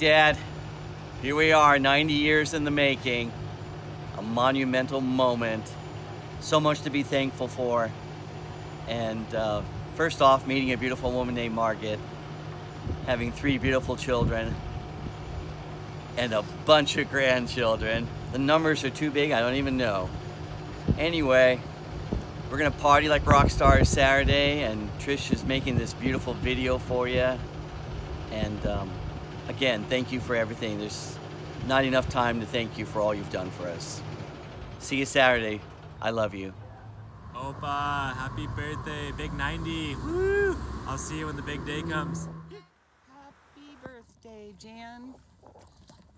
Dad. Here we are, 90 years in the making. A monumental moment. So much to be thankful for. And uh, first off, meeting a beautiful woman named Margaret, having three beautiful children, and a bunch of grandchildren. The numbers are too big, I don't even know. Anyway, we're gonna party like rock stars Saturday, and Trish is making this beautiful video for you. And um, again, thank you for everything. There's not enough time to thank you for all you've done for us. See you Saturday. I love you. Opa, happy birthday, big 90. Woo! I'll see you when the big day comes. Happy birthday, Jan.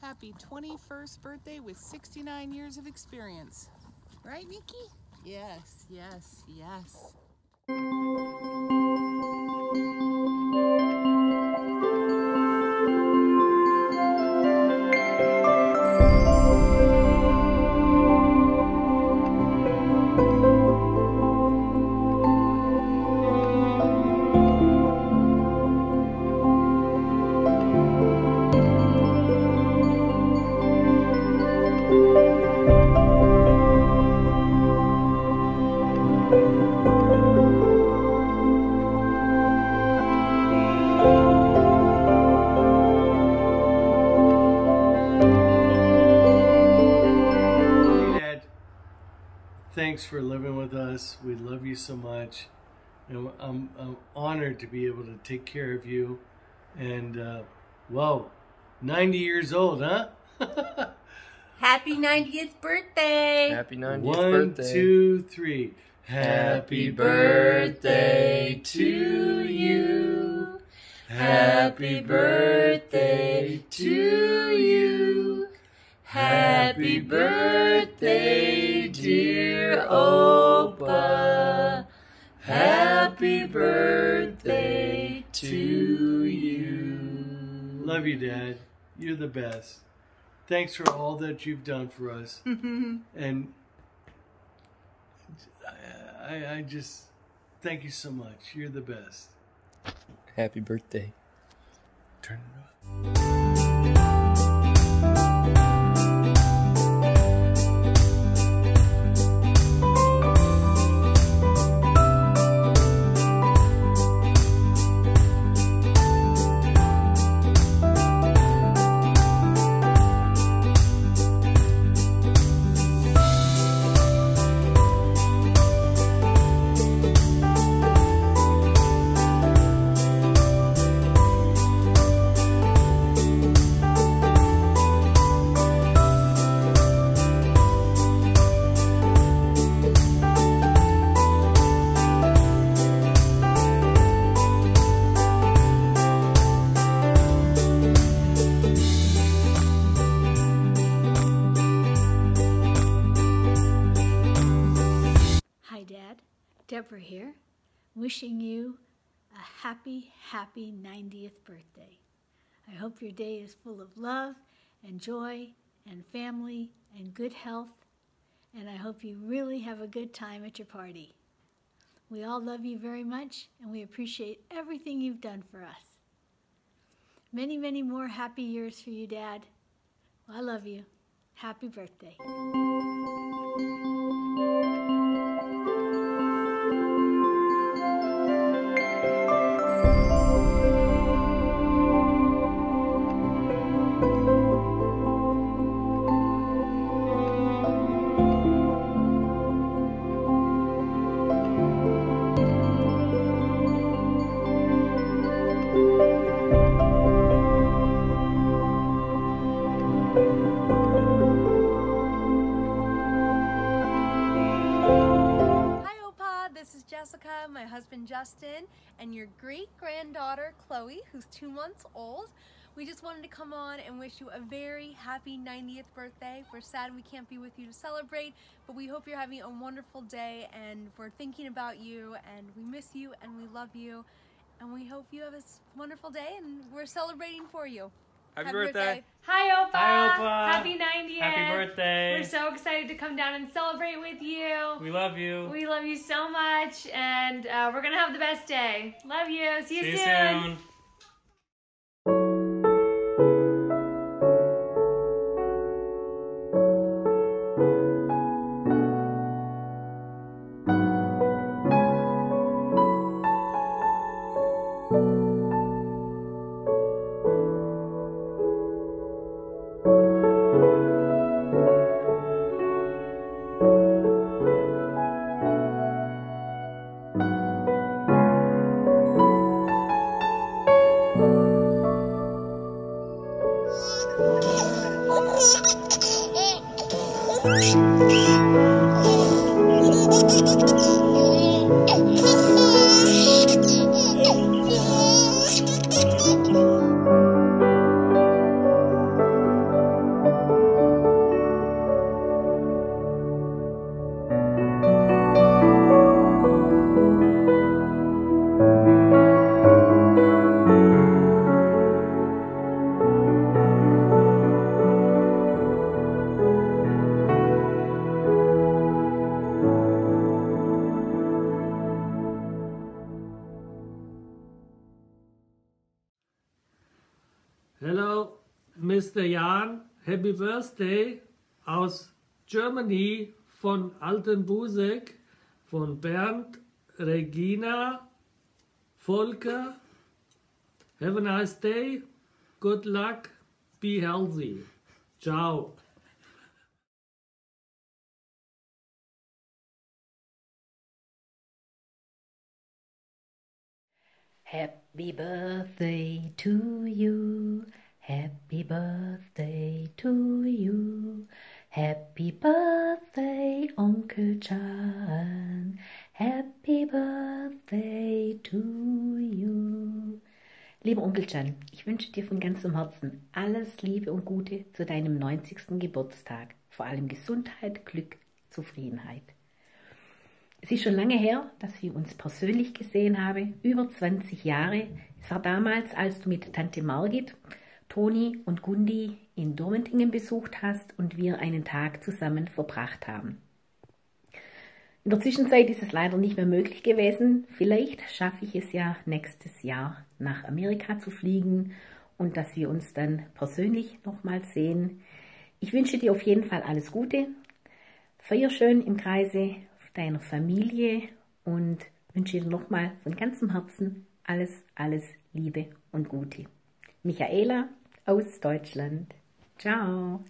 Happy 21st birthday with 69 years of experience. Right, Nikki? Yes, yes, yes. Hey Dad, thanks for living with us. We love you so much. And I'm, I'm honored to be able to take care of you. And, uh, whoa, 90 years old, huh? Happy 90th birthday! Happy 90th One, birthday. two, three. Happy birthday to you. Happy birthday to you. Happy birthday, dear Opa. Happy birthday to you. Love you, Dad. You're the best. Thanks for all that you've done for us. and I, I just thank you so much. You're the best. Happy birthday. Turn Dad. Deborah here, wishing you a happy, happy 90th birthday. I hope your day is full of love and joy and family and good health, and I hope you really have a good time at your party. We all love you very much, and we appreciate everything you've done for us. Many, many more happy years for you, Dad. I love you. Happy birthday. Jessica, my husband Justin, and your great granddaughter Chloe, who's two months old. We just wanted to come on and wish you a very happy 90th birthday. We're sad we can't be with you to celebrate, but we hope you're having a wonderful day and we're thinking about you and we miss you and we love you. And we hope you have a wonderful day and we're celebrating for you. Happy birthday. Hi, Opa. Hi, Opa. Happy 90th. Happy birthday. We're so excited to come down and celebrate with you. We love you. We love you so much, and uh, we're going to have the best day. Love you. See you See you soon. soon. Mr. Jan. Happy birthday aus Germany von Altenbusek, von Bernd, Regina, Volker. Have a nice day. Good luck. Be healthy. Ciao. Happy birthday to you. Happy birthday to you. Happy birthday, Onkel Chan. Happy birthday to you. Lieber Onkel Chan, ich wünsche dir von ganzem Herzen alles Liebe und Gute zu deinem 90. Geburtstag. Vor allem Gesundheit, Glück, Zufriedenheit. Es ist schon lange her, dass wir uns persönlich gesehen haben, über 20 Jahre. Es war damals, als du mit Tante Margit, Toni und Gundi in Dormentingen besucht hast und wir einen Tag zusammen verbracht haben. In der Zwischenzeit ist es leider nicht mehr möglich gewesen. Vielleicht schaffe ich es ja nächstes Jahr nach Amerika zu fliegen und dass wir uns dann persönlich nochmal sehen. Ich wünsche dir auf jeden Fall alles Gute. Feier schön im Kreise deiner Familie und wünsche dir nochmal von ganzem Herzen alles, alles Liebe und Gute. Michaela aus Deutschland. Ciao.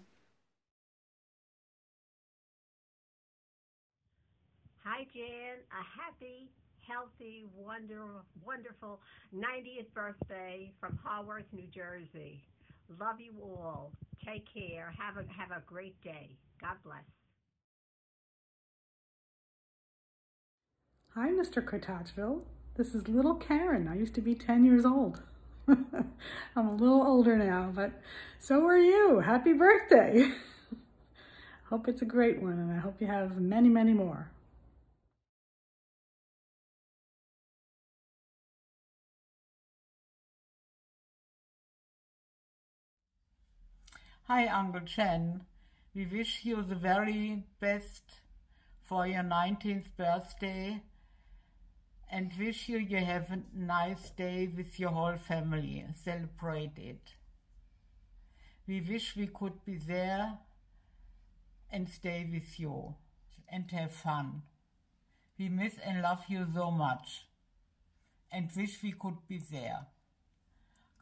Hi, Jan. A happy, healthy, wonder, wonderful 90th birthday from Haworth, New Jersey. Love you all. Take care. Have a have a great day. God bless. Hi, Mr. Cartachville. This is little Karen. I used to be 10 years old. I'm a little older now, but so are you. Happy birthday. hope it's a great one, and I hope you have many, many more. Hi, Uncle Chen. We wish you the very best for your 19th birthday and wish you you have a nice day with your whole family. Celebrate it. We wish we could be there and stay with you and have fun. We miss and love you so much and wish we could be there.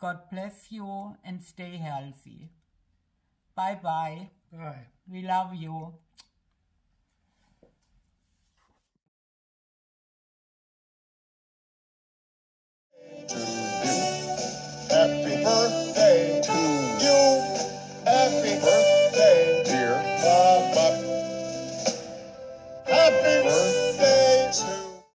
God bless you and stay healthy. Bye bye. Bye. We love you. You.